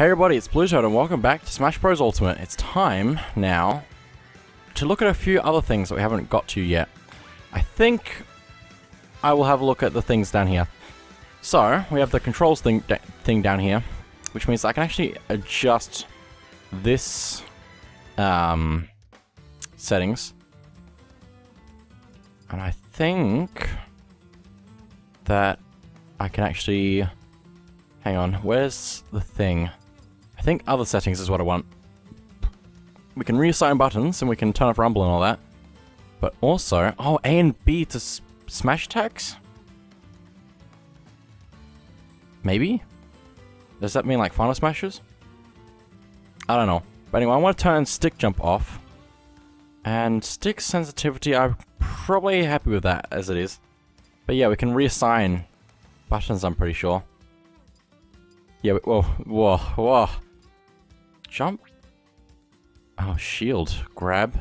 Hey everybody, it's Blue and welcome back to Smash Bros Ultimate. It's time now to look at a few other things that we haven't got to yet. I think I will have a look at the things down here. So, we have the controls thing, thing down here, which means I can actually adjust this um, settings. And I think that I can actually... Hang on, where's the thing? I think other settings is what I want. We can reassign buttons and we can turn off rumble and all that. But also, oh, A and B to smash attacks? Maybe? Does that mean like final smashes? I don't know. But anyway, I want to turn stick jump off. And stick sensitivity, I'm probably happy with that as it is. But yeah, we can reassign buttons, I'm pretty sure. Yeah, whoa, whoa, whoa. Jump. Oh, shield. Grab.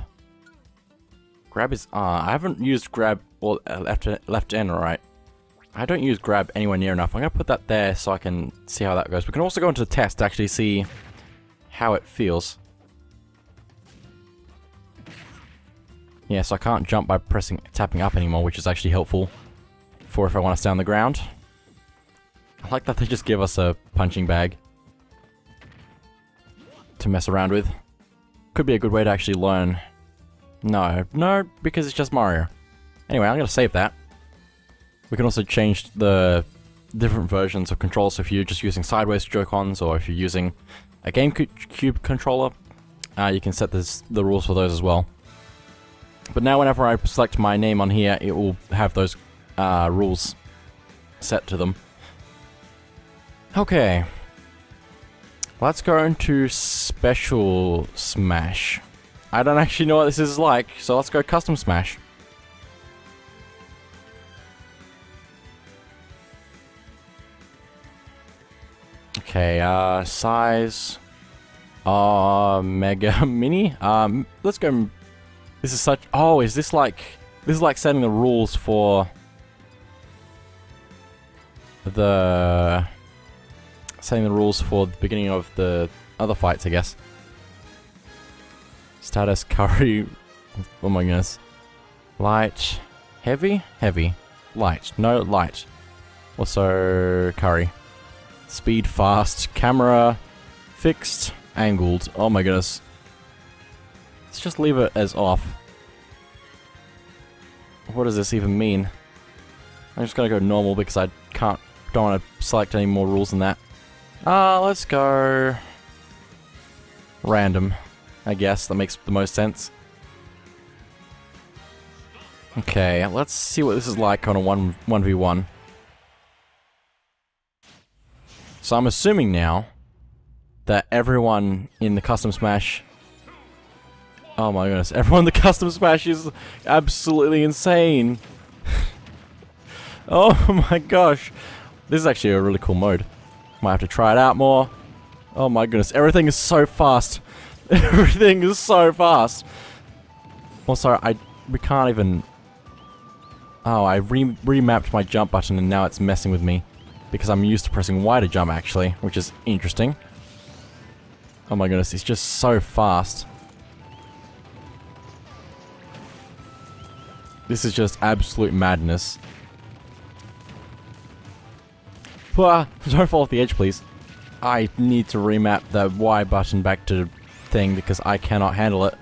Grab is... Uh, I haven't used grab or uh, left, left and right. I don't use grab anywhere near enough. I'm going to put that there so I can see how that goes. We can also go into the test to actually see how it feels. Yeah, so I can't jump by pressing tapping up anymore, which is actually helpful for if I want to stay on the ground. I like that they just give us a punching bag to mess around with. Could be a good way to actually learn. No, no, because it's just Mario. Anyway, I'm going to save that. We can also change the different versions of controls. So if you're just using sideways Joy-Cons or if you're using a GameCube controller, uh, you can set this, the rules for those as well. But now whenever I select my name on here, it will have those uh, rules set to them. Okay. Let's go into Special Smash. I don't actually know what this is like, so let's go Custom Smash. Okay, uh, size... Uh, Mega Mini? Um, let's go... This is such... Oh, is this like... This is like setting the rules for... The setting the rules for the beginning of the other fights, I guess. Status curry. Oh my goodness. Light. Heavy? Heavy. Light. No, light. Also, curry. Speed, fast. Camera. Fixed. Angled. Oh my goodness. Let's just leave it as off. What does this even mean? I'm just gonna go normal because I can't, don't want to select any more rules than that. Uh, let's go... Random. I guess, that makes the most sense. Okay, let's see what this is like on a 1, 1v1. So I'm assuming now that everyone in the Custom Smash... Oh my goodness, everyone in the Custom Smash is absolutely insane! oh my gosh! This is actually a really cool mode. Might have to try it out more. Oh my goodness, everything is so fast. everything is so fast. Also, I we can't even... Oh, I re remapped my jump button and now it's messing with me. Because I'm used to pressing Y to jump actually, which is interesting. Oh my goodness, it's just so fast. This is just absolute madness. don't fall off the edge, please. I need to remap the Y button back to thing because I cannot handle it.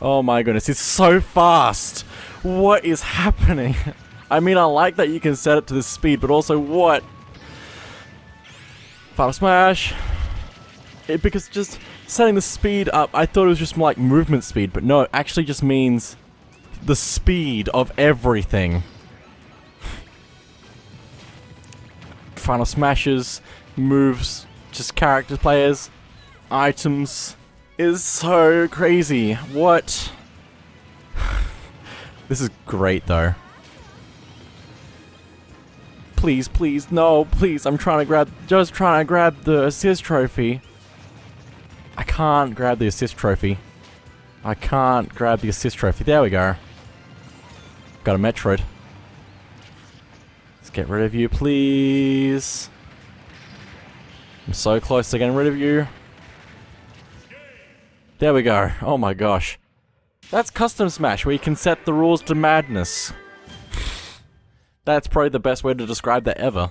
Oh my goodness, it's so fast! What is happening? I mean, I like that you can set it to this speed, but also what? Final Smash! It, because just setting the speed up, I thought it was just like movement speed, but no, it actually just means the speed of everything. Final Smashes, moves, just character players, items, is so crazy. What? this is great though. Please, please, no, please, I'm trying to grab, just trying to grab the assist trophy. I can't grab the assist trophy. I can't grab the assist trophy. There we go. Got a Metroid. Get rid of you, please. I'm so close to getting rid of you. There we go. Oh my gosh. That's Custom Smash, where you can set the rules to madness. That's probably the best way to describe that ever.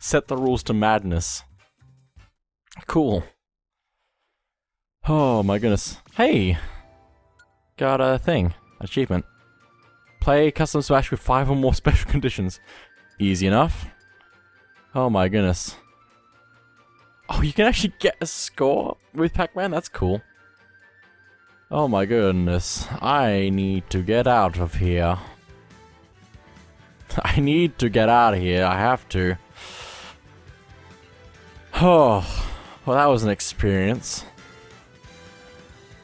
Set the rules to madness. Cool. Oh my goodness. Hey! Got a thing. Achievement. Play Custom Smash with five or more special conditions. Easy enough. Oh my goodness. Oh, you can actually get a score with Pac-Man? That's cool. Oh my goodness. I need to get out of here. I need to get out of here. I have to. Oh, well that was an experience.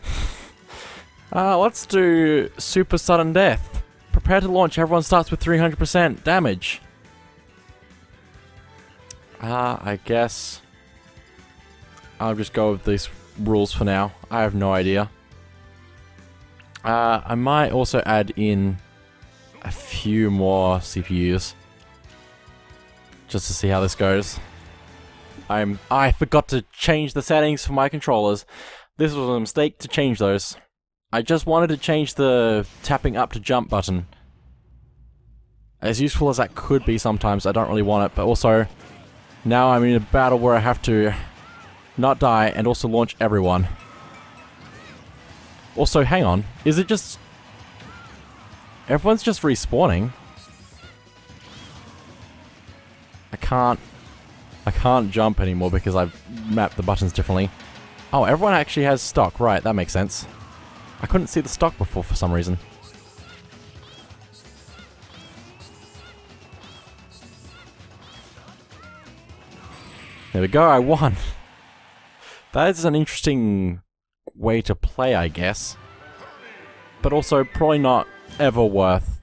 uh, let's do Super Sudden Death. Prepare to launch. Everyone starts with 300% damage. Uh, I guess... I'll just go with these rules for now. I have no idea. Uh, I might also add in a few more CPUs. Just to see how this goes. I'm- I forgot to change the settings for my controllers. This was a mistake to change those. I just wanted to change the tapping up to jump button. As useful as that could be sometimes, I don't really want it, but also, now I'm in a battle where I have to not die and also launch everyone. Also, hang on. Is it just... Everyone's just respawning? I can't... I can't jump anymore because I've mapped the buttons differently. Oh, everyone actually has stock. Right, that makes sense. I couldn't see the stock before for some reason. There we go, I won. That is an interesting way to play, I guess. But also probably not ever worth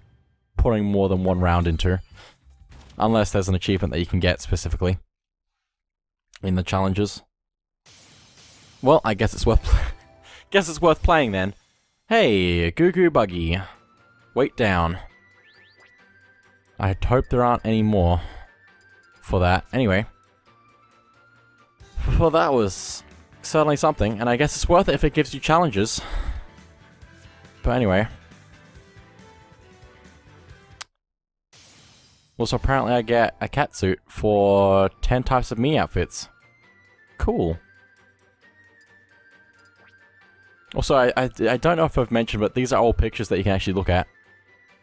putting more than one round into. Unless there's an achievement that you can get specifically in the challenges. Well, I guess it's worth guess it's worth playing then. Hey, Goo Goo Buggy. Wait down. I hope there aren't any more for that. Anyway. Well, that was certainly something, and I guess it's worth it if it gives you challenges. But anyway. Also, apparently I get a cat suit for 10 types of me outfits. Cool. Also, I, I, I don't know if I've mentioned, but these are all pictures that you can actually look at.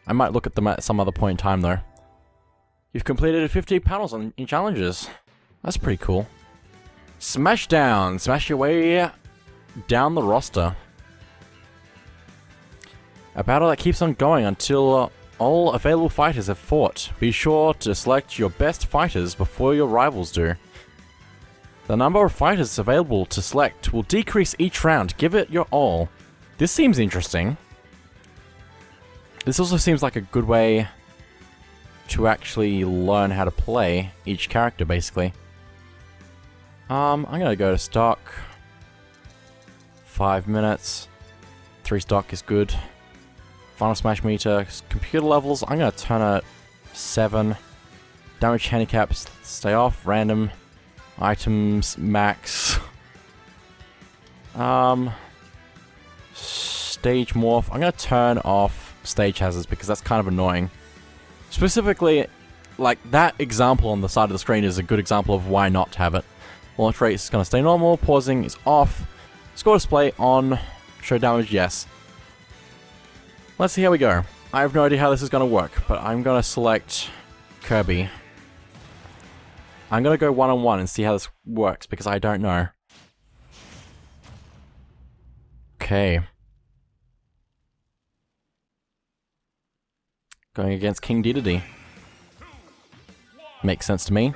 I might look at them at some other point in time, though. You've completed 50 panels on challenges. That's pretty cool. Smash down. Smash your way down the roster. A battle that keeps on going until uh, all available fighters have fought. Be sure to select your best fighters before your rivals do. The number of fighters available to select will decrease each round. Give it your all. This seems interesting. This also seems like a good way to actually learn how to play each character, basically. Um, I'm gonna go to stock. Five minutes. Three stock is good. Final smash meter, computer levels, I'm gonna turn it seven. Damage handicaps, stay off, random. Items, max. Um, stage morph, I'm gonna turn off stage hazards because that's kind of annoying. Specifically, like that example on the side of the screen is a good example of why not to have it. Launch rate is going to stay normal. Pausing is off. Score display on. Show damage, yes. Let's see how we go. I have no idea how this is going to work, but I'm going to select Kirby. I'm going to go one-on-one -on -one and see how this works, because I don't know. Okay. Going against King Dedede. Makes sense to me.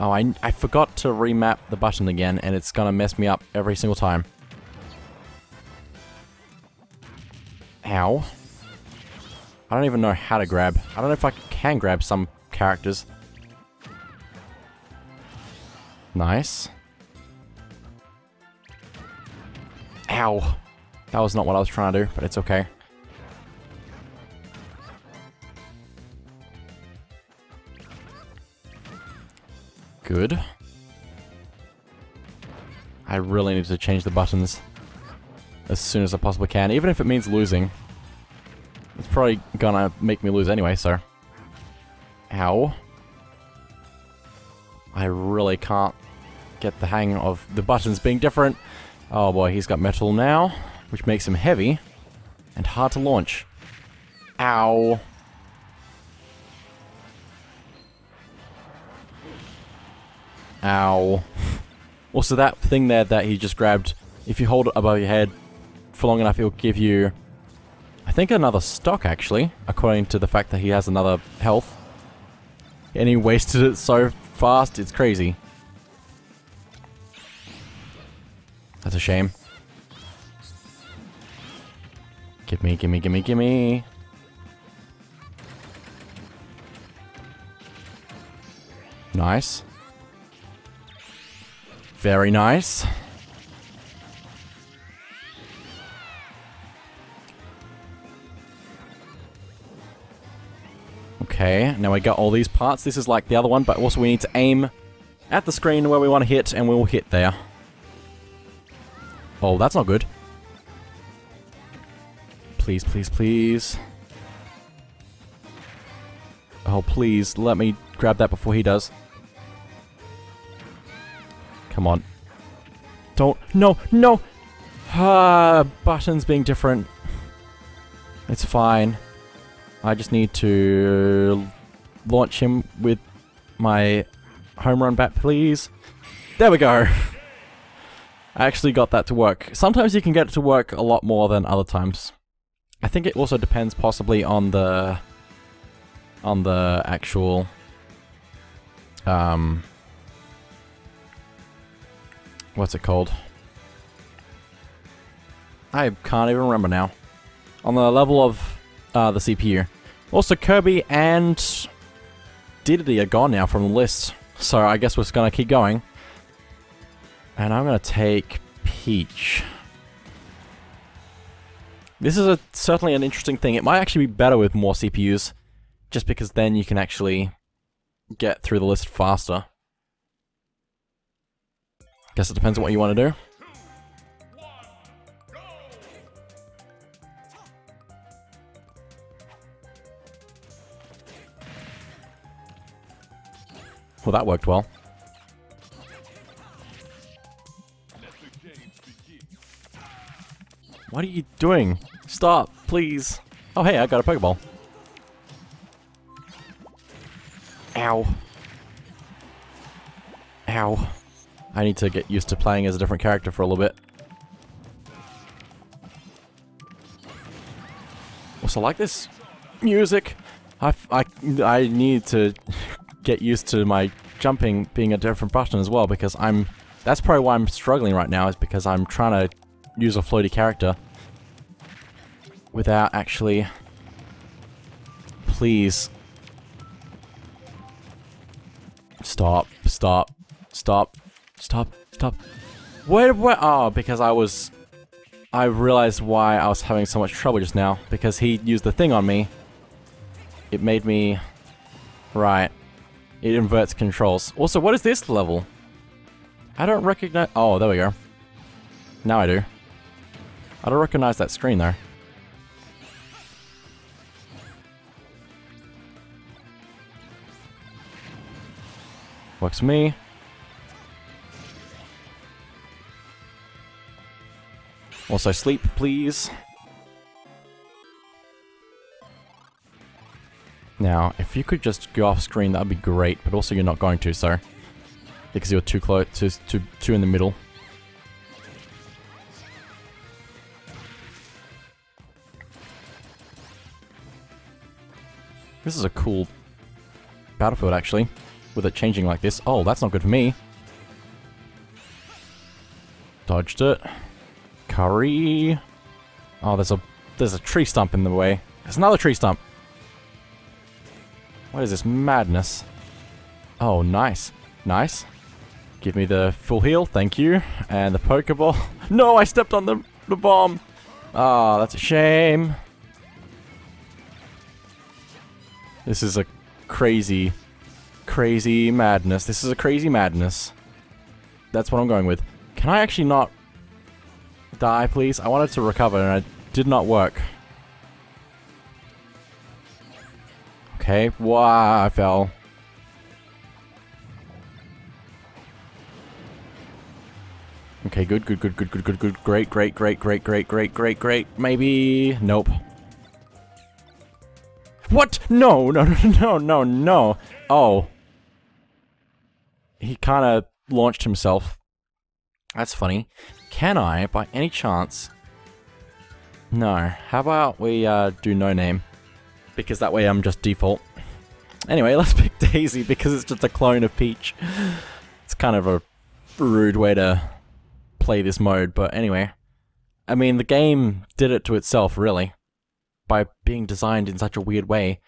Oh, I, I forgot to remap the button again, and it's gonna mess me up every single time. Ow. I don't even know how to grab. I don't know if I can grab some characters. Nice. Ow. That was not what I was trying to do, but it's okay. Good. I really need to change the buttons as soon as I possibly can, even if it means losing. It's probably gonna make me lose anyway, so... Ow. I really can't get the hang of the buttons being different. Oh boy, he's got metal now, which makes him heavy and hard to launch. Ow. Ow. Also, that thing there that he just grabbed, if you hold it above your head for long enough, it'll give you, I think, another stock, actually, according to the fact that he has another health. And he wasted it so fast, it's crazy. That's a shame. Gimme, gimme, gimme, gimme. Nice. Very nice. Okay, now we got all these parts. This is like the other one, but also we need to aim at the screen where we want to hit, and we'll hit there. Oh, that's not good. Please, please, please. Oh, please, let me grab that before he does. Come on. Don't. No, no! Ah, buttons being different. It's fine. I just need to launch him with my home run bat, please. There we go. I actually got that to work. Sometimes you can get it to work a lot more than other times. I think it also depends possibly on the on the actual um what's it called? I can't even remember now. On the level of uh, the CPU. Also, Kirby and Diddy are gone now from the list, so I guess we're just gonna keep going. And I'm gonna take Peach. This is a certainly an interesting thing. It might actually be better with more CPUs, just because then you can actually get through the list faster. Guess it depends on what you want to do. Well, that worked well. What are you doing? Stop, please. Oh, hey, I got a Pokeball. Ow. Ow. I need to get used to playing as a different character for a little bit. Also, like this music. I, I, I need to get used to my jumping being a different button as well because I'm... That's probably why I'm struggling right now is because I'm trying to use a floaty character without actually... Please. Stop, stop, stop, stop, stop. Where, where, oh, because I was... I realized why I was having so much trouble just now. Because he used the thing on me. It made me... Right. It inverts controls. Also, what is this level? I don't recognize... Oh, there we go. Now I do. I don't recognize that screen, though. Works me. Also sleep, please. Now, if you could just go off screen, that'd be great, but also you're not going to, so... Because you're too close, too, too, too in the middle. This is a cool battlefield, actually, with it changing like this. Oh, that's not good for me. Dodged it. Curry. Oh, there's a there's a tree stump in the way. There's another tree stump. What is this madness? Oh, nice. Nice. Give me the full heal, thank you. And the Pokeball. No, I stepped on the, the bomb. Ah, oh, that's a shame. This is a crazy, crazy madness. This is a crazy madness. That's what I'm going with. Can I actually not die, please? I wanted to recover and it did not work. Okay, wow, I fell. Okay, good, good, good, good, good, good, good. Great, great, great, great, great, great, great, great. Maybe... Nope. What? No, no, no, no, no, no. Oh. He kind of launched himself. That's funny. Can I, by any chance... No. How about we uh, do no name? Because that way I'm just default. Anyway, let's pick Daisy because it's just a clone of Peach. It's kind of a rude way to play this mode, but anyway. I mean, the game did it to itself, really. By being designed in such a weird way.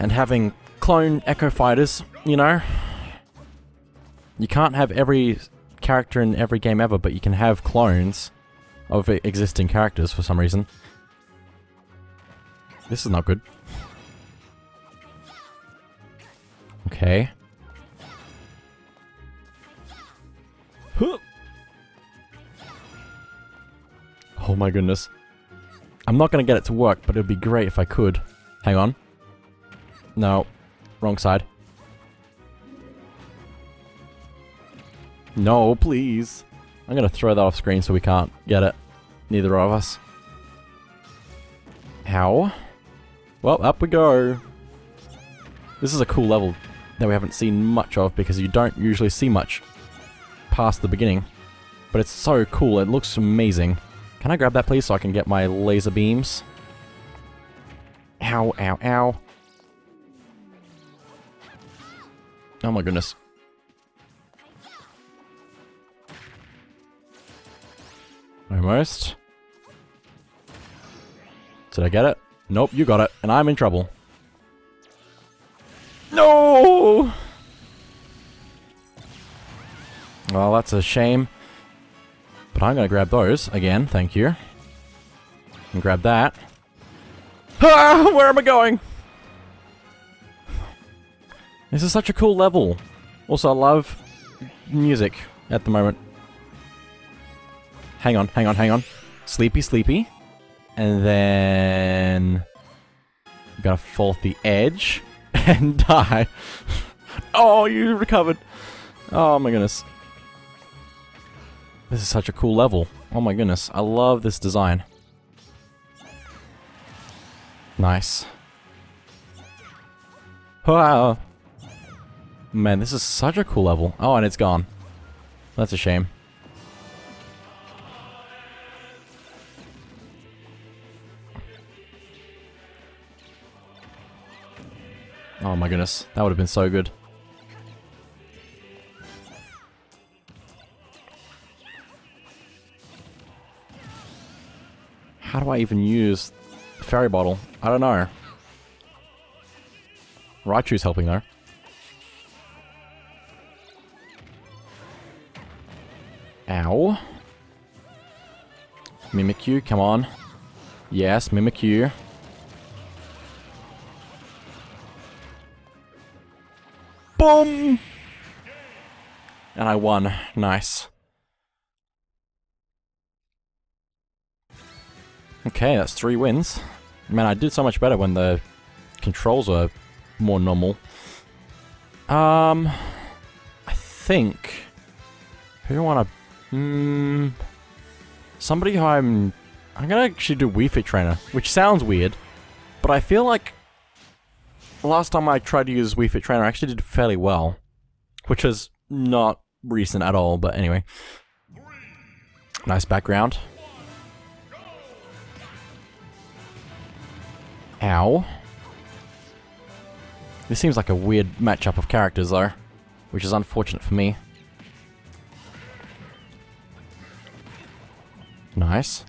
And having clone Echo Fighters, you know? You can't have every character in every game ever, but you can have clones of existing characters for some reason. This is not good. Okay. Oh my goodness. I'm not going to get it to work, but it would be great if I could. Hang on. No. Wrong side. No, please. I'm going to throw that off screen so we can't get it. Neither of us. How? Well, up we go. This is a cool level that we haven't seen much of because you don't usually see much past the beginning. But it's so cool, it looks amazing. Can I grab that please so I can get my laser beams? Ow, ow, ow. Oh my goodness. Almost. Did I get it? Nope, you got it, and I'm in trouble. No! Well, that's a shame. But I'm to grab those again, thank you. And grab that. Ah, where am I going? This is such a cool level. Also, I love music at the moment. Hang on, hang on, hang on. Sleepy, sleepy. And then... Gotta fall off the edge and die. oh, you recovered. Oh my goodness. This is such a cool level. Oh my goodness, I love this design. Nice. Wow. Man, this is such a cool level. Oh, and it's gone. That's a shame. Oh my goodness, that would have been so good. How do I even use the fairy bottle? I don't know. Raichu's helping though. Ow. Mimikyu, come on. Yes, Mimikyu. I won. Nice. Okay, that's three wins. Man, I did so much better when the controls were more normal. Um, I think... Who to... Hmm... Somebody who I'm... I'm gonna actually do Wii Fit Trainer, which sounds weird, but I feel like last time I tried to use Wii Fit Trainer, I actually did fairly well, which is not recent at all, but anyway. Nice background. Ow. This seems like a weird matchup of characters, though. Which is unfortunate for me. Nice.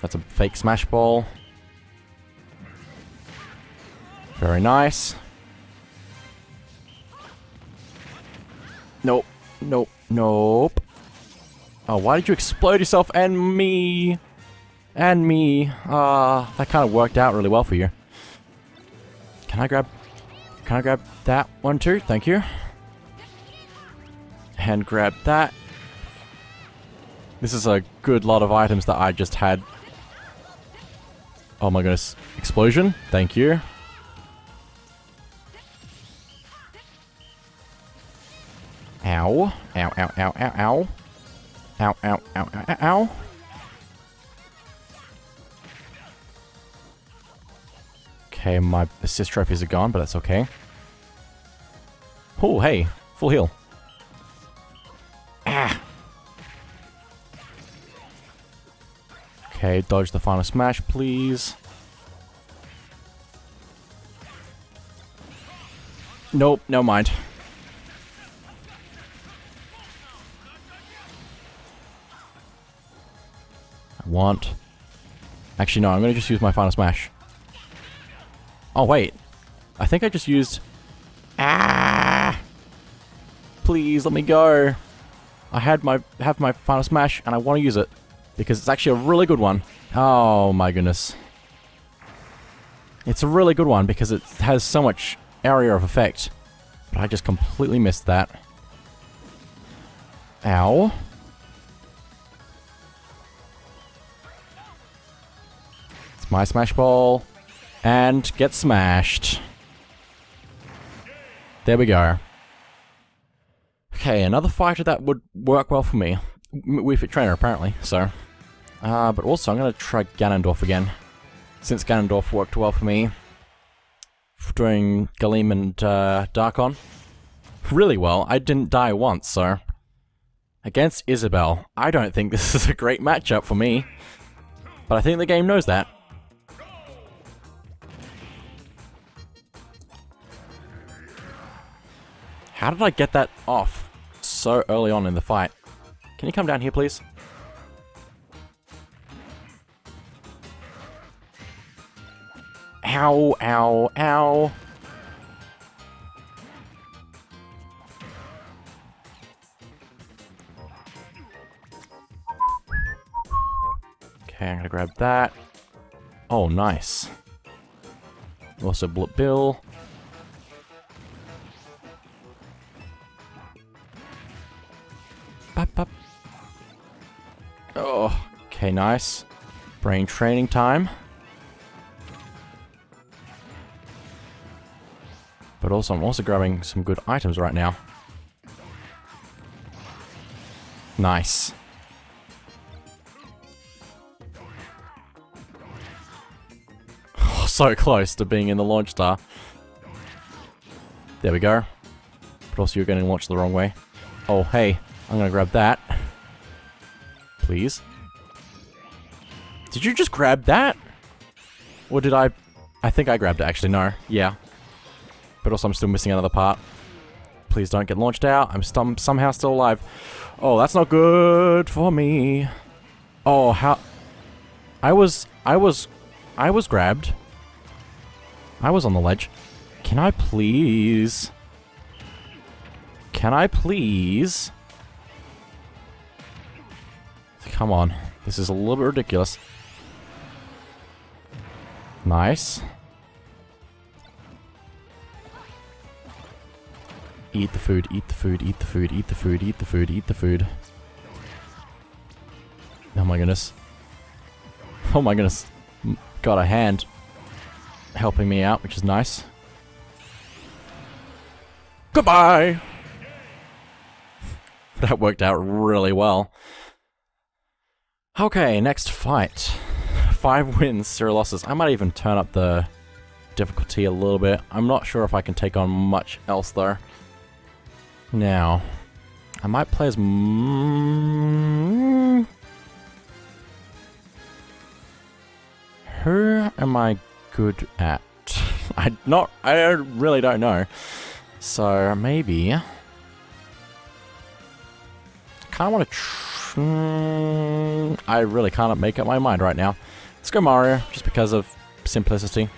That's a fake smash ball. Very nice. Nope. Nope. Nope. Oh, why did you explode yourself and me? And me. Ah, uh, that kind of worked out really well for you. Can I grab... can I grab that one too? Thank you. And grab that. This is a good lot of items that I just had. Oh my goodness. Explosion. Thank you. Ow. Ow, ow, ow, ow, ow. Ow, ow, ow, ow, ow. Okay, my assist trophies are gone, but that's okay. Oh, hey. Full heal. Ah. Okay, dodge the final smash, please. Nope, no mind. Want... Actually, no, I'm going to just use my final smash. Oh, wait. I think I just used... Ah! Please, let me go. I had my have my final smash, and I want to use it. Because it's actually a really good one. Oh, my goodness. It's a really good one, because it has so much area of effect. But I just completely missed that. Ow. My smash ball. And get smashed. There we go. Okay, another fighter that would work well for me. Wii Fit Trainer, apparently, so. Uh, but also, I'm going to try Ganondorf again. Since Ganondorf worked well for me. Doing Galeem and uh, Dharkon. Really well. I didn't die once, so. Against Isabelle. I don't think this is a great matchup for me. But I think the game knows that. How did I get that off so early on in the fight? Can you come down here, please? Ow, ow, ow. Okay, I'm gonna grab that. Oh, nice. Also, Bullet Bill. Okay, nice. Brain training time. But also, I'm also grabbing some good items right now. Nice. Oh, so close to being in the launch star. There we go. But also, you're getting launched the wrong way. Oh, hey. I'm gonna grab that. Please. Did you just grab that? Or did I... I think I grabbed it, actually. No. Yeah. But also, I'm still missing another part. Please don't get launched out. I'm somehow still alive. Oh, that's not good for me. Oh, how... I was... I was... I was grabbed. I was on the ledge. Can I please... Can I please... Come on. This is a little bit ridiculous. Nice. Eat the food, eat the food, eat the food, eat the food, eat the food, eat the food. Oh my goodness. Oh my goodness. Got a hand helping me out, which is nice. Goodbye! That worked out really well. Okay, next fight. Five wins, zero losses. I might even turn up the difficulty a little bit. I'm not sure if I can take on much else though. Now, I might play as... Who am I good at? I not. I really don't know. So maybe. Kind of want to. I really can't make up my mind right now. Let's go Mario, just because of simplicity.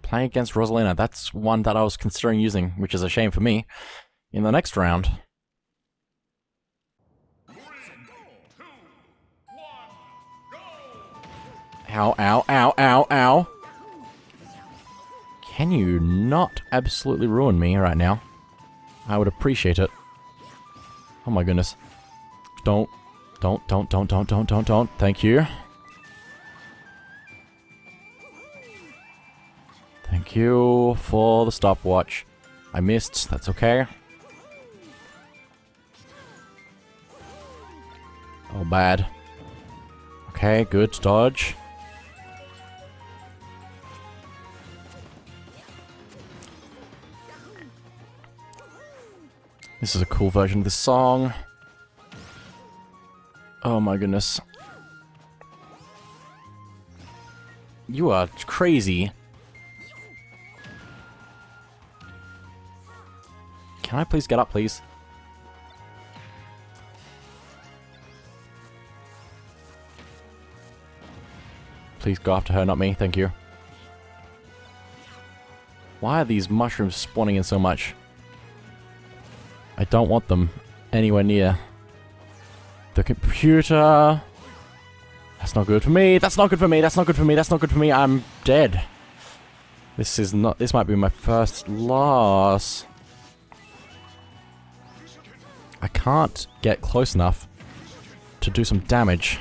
Playing against Rosalina, that's one that I was considering using, which is a shame for me, in the next round. Ow, ow, ow, ow, ow. Can you not absolutely ruin me right now? I would appreciate it. Oh my goodness. Don't. Don't, don't, don't, don't, don't, don't, don't. Thank you. Thank you for the stopwatch. I missed. That's okay. Oh, bad. Okay, good. Dodge. This is a cool version of the song. Oh my goodness. You are crazy. Can I please get up, please? Please go after her, not me. Thank you. Why are these mushrooms spawning in so much? I don't want them anywhere near the computer. That's not good for me. That's not good for me. That's not good for me. That's not good for me. I'm dead. This is not... This might be my first loss. I can't get close enough to do some damage.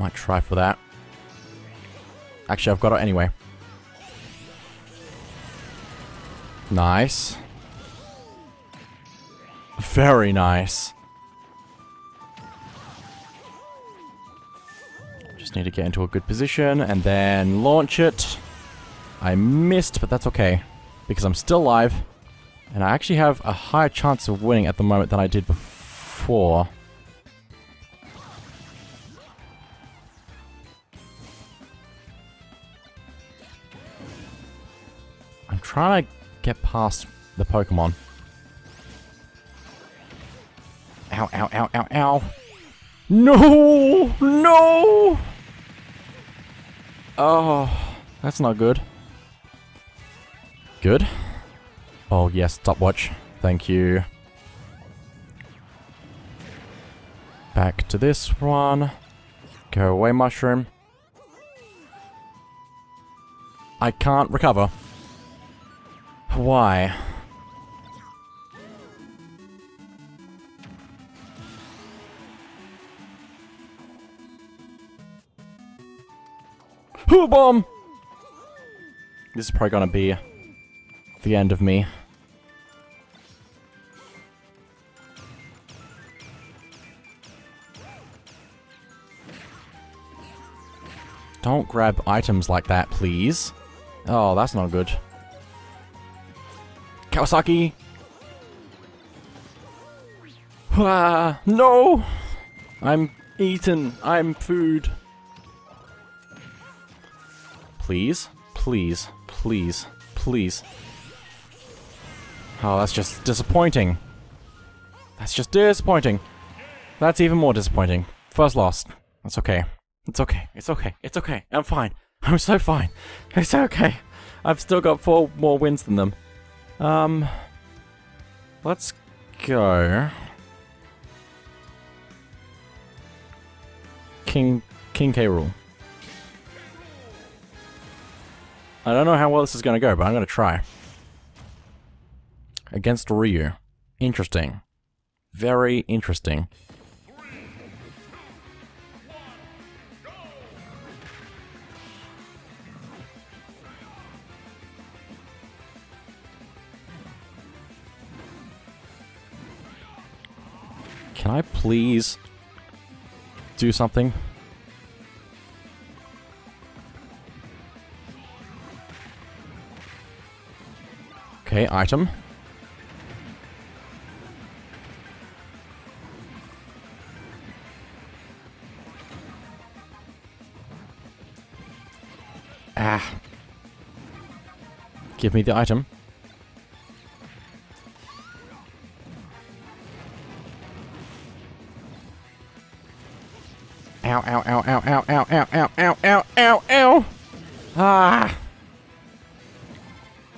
Might try for that. Actually, I've got it anyway. Nice. Very nice. Just need to get into a good position and then launch it. I missed, but that's okay. Because I'm still alive. And I actually have a higher chance of winning at the moment than I did before. Trying to get past the Pokemon. Ow, ow, ow, ow, ow. No! No! Oh, that's not good. Good. Oh, yes, stopwatch. Thank you. Back to this one. Go away, mushroom. I can't recover. Why? Hoo bomb! This is probably gonna be the end of me. Don't grab items like that, please. Oh, that's not good. Kawasaki! Ah, no! I'm eaten. I'm food. Please, please, please, please. Oh, that's just disappointing. That's just disappointing. That's even more disappointing. First loss. That's okay. It's okay. It's okay. It's okay. I'm fine. I'm so fine. It's okay. I've still got four more wins than them. Um, let's go. King King K. Rool. I don't know how well this is going to go, but I'm going to try. Against Ryu. Interesting. Very interesting. Can I please do something? Okay, item. Ah. Give me the item. Ow, ow, ow, ow, ow, ow, ow, ow, ow, ow, ow! Ah!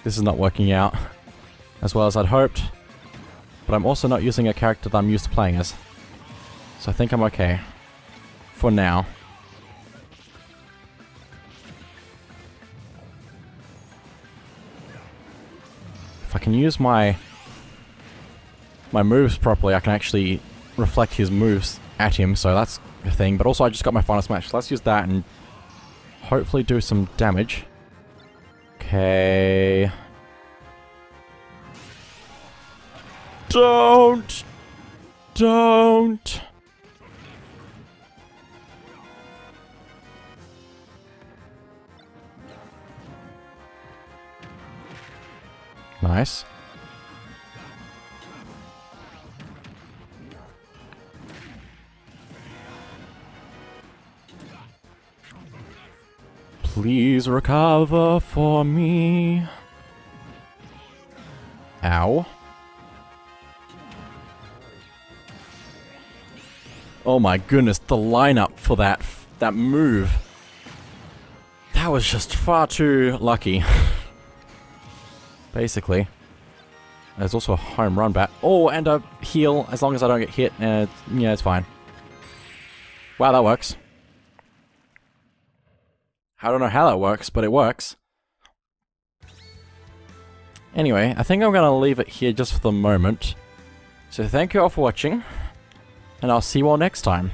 This is not working out. as well as I'd hoped. But I'm also not using a character that I'm used to playing as. So I think I'm okay. For now. If I can use my my moves properly, I can actually reflect his moves at him, so that's a thing. But also I just got my final smash, so let's use that and hopefully do some damage. Okay. Don't! Don't! Nice. Please recover for me. Ow. Oh my goodness, the lineup for that that move. That was just far too lucky. Basically. There's also a home run bat. Oh, and a heal as long as I don't get hit. Uh, yeah, it's fine. Wow, that works. I don't know how that works, but it works. Anyway, I think I'm going to leave it here just for the moment. So thank you all for watching, and I'll see you all next time.